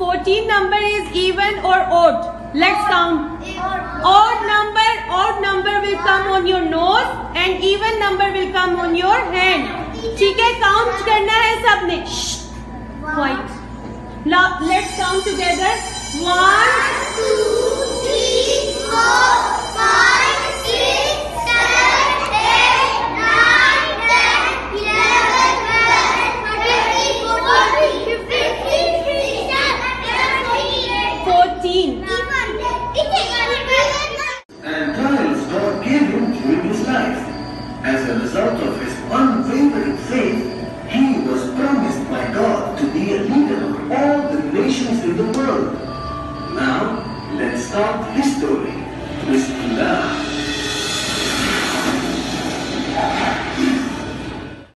14 number is even or odd? Let's count. Odd number, odd number will come on your nose and even number will come on your hand. ठीक है count करना है सबने quite let's count together one As a result of his unwavering faith, he was promised by God to be a leader of all the nations in the world. Now, let's start his story.